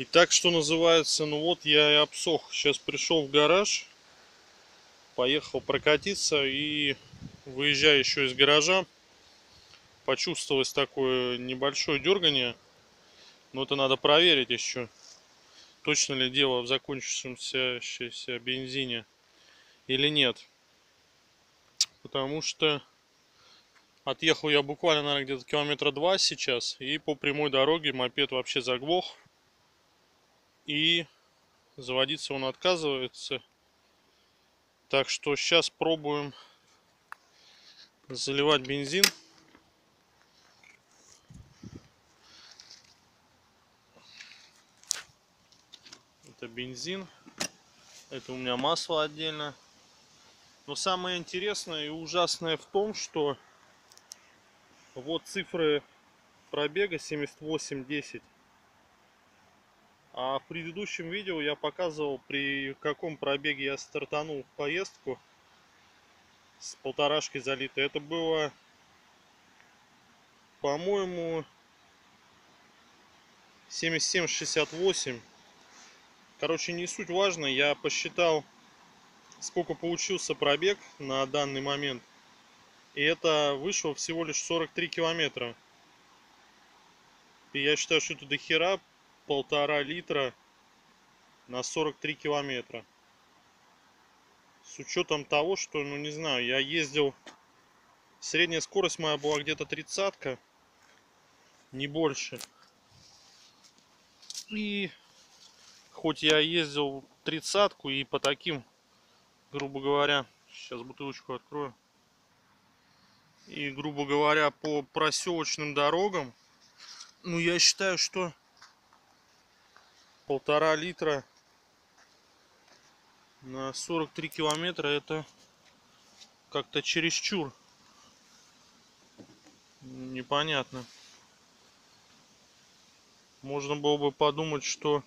Итак, что называется, ну вот я и обсох. Сейчас пришел в гараж, поехал прокатиться и выезжая еще из гаража, почувствовалось такое небольшое дергание. Но это надо проверить еще, точно ли дело в закончившемся бензине или нет. Потому что отъехал я буквально, наверное, где-то километра два сейчас. И по прямой дороге мопед вообще заглох. И заводиться он отказывается. Так что сейчас пробуем заливать бензин. Это бензин. Это у меня масло отдельно. Но самое интересное и ужасное в том, что вот цифры пробега 78-10. А в предыдущем видео я показывал, при каком пробеге я стартанул в поездку с полторашкой залитой. Это было, по-моему, 77-68. Короче, не суть важно. Я посчитал, сколько получился пробег на данный момент. И это вышло всего лишь 43 километра. И я считаю, что это дохера полтора литра на 43 километра. С учетом того, что, ну не знаю, я ездил... Средняя скорость моя была где-то тридцатка. Не больше. И хоть я ездил тридцатку и по таким, грубо говоря, сейчас бутылочку открою. И, грубо говоря, по проселочным дорогам, ну, я считаю, что полтора литра на 43 километра. Это как-то чересчур. Непонятно. Можно было бы подумать что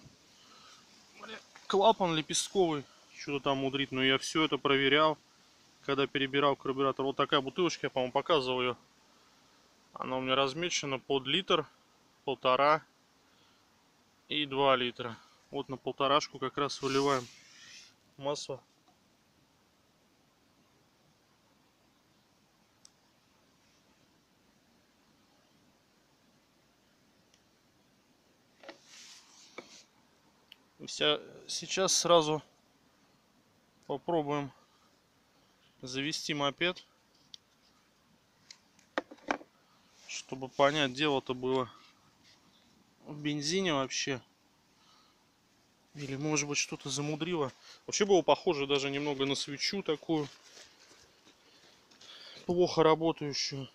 клапан лепестковый что-то там мудрит но я все это проверял когда перебирал карбюратор. Вот такая бутылочка я по-моему показывал ее она у меня размечена под литр полтора и 2 литра. Вот на полторашку как раз выливаем масло. Сейчас сразу попробуем завести мопед, чтобы понять, дело-то было в бензине вообще. Или может быть что-то замудрило. Вообще было похоже даже немного на свечу такую. Плохо работающую.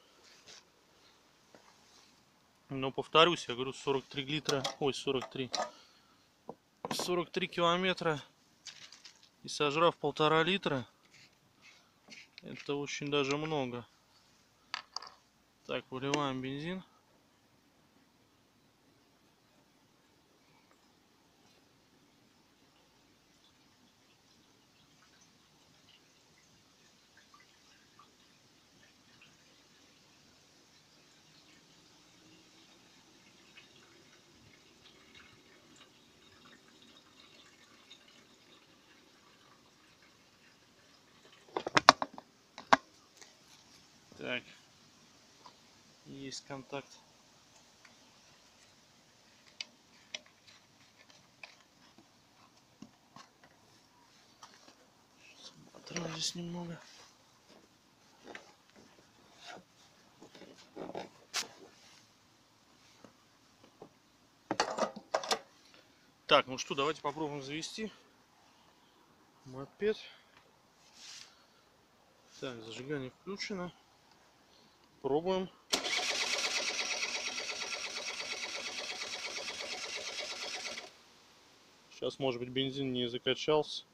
Но повторюсь, я говорю 43 литра. Ой, 43. 43 километра. И сожрав полтора литра. Это очень даже много. Так, выливаем бензин. Так. Есть контакт. Здесь немного. Так, ну что, давайте попробуем завести мопед. Так, зажигание включено. Пробуем. Сейчас, может быть, бензин не закачался.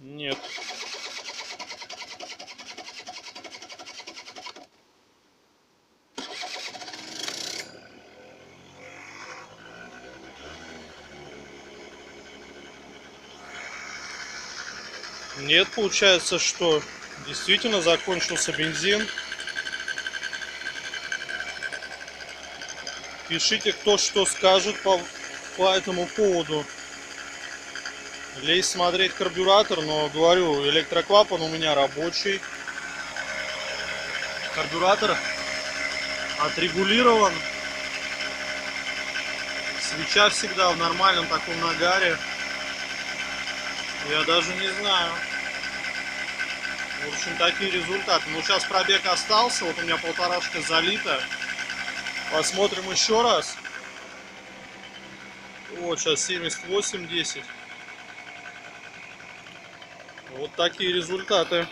Нет. Нет, получается, что действительно закончился бензин. Пишите, кто что скажет по, по этому поводу. Лезь смотреть карбюратор, но говорю, электроклапан у меня рабочий. Карбюратор отрегулирован. Свеча всегда в нормальном таком нагаре. Я даже не знаю. В общем, такие результаты. Ну, сейчас пробег остался. Вот у меня полторашка залита. Посмотрим еще раз. Вот сейчас 78-10. Вот такие результаты.